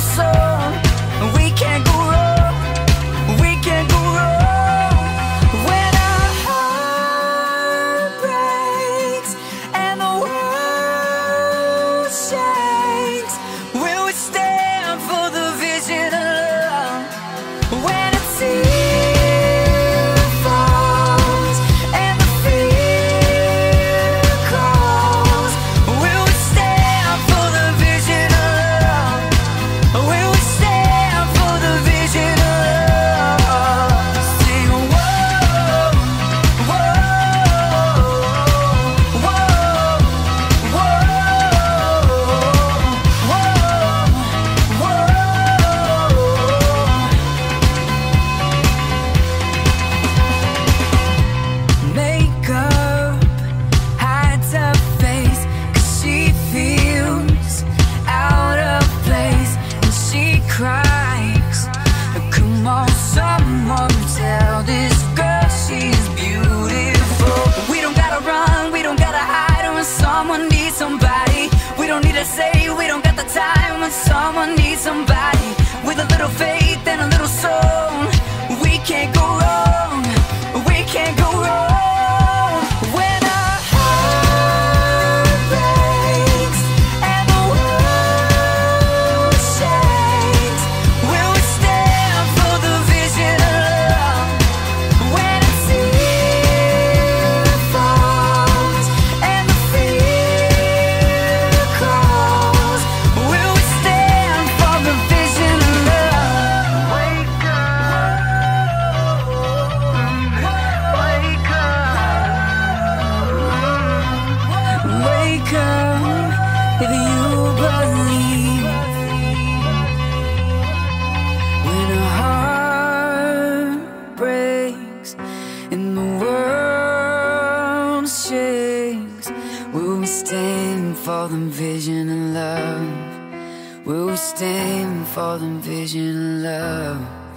so say we don't got the time when someone needs somebody with a little faith. things? Will we stand for the vision of love? Will we stand for the vision of love?